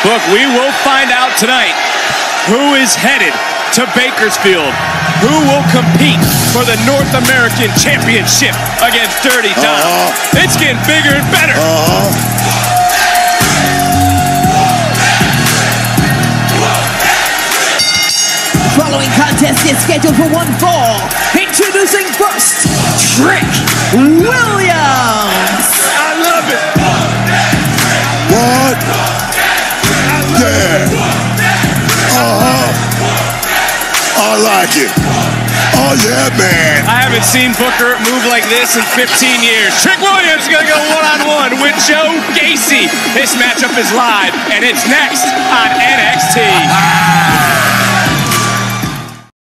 Look, we will find out tonight who is headed to Bakersfield. Who will compete for the North American Championship against Dirty Dom? Uh-huh. It's getting bigger and better. Uh-huh. Following contest is scheduled for one fall. Introducing first, Trick Williams. I like it. Oh, yeah, man. I haven't seen Booker move like this in 15 years. Trick Williams is going to go one-on-one with Joe Gacy. This matchup is live, and it's next on NXT.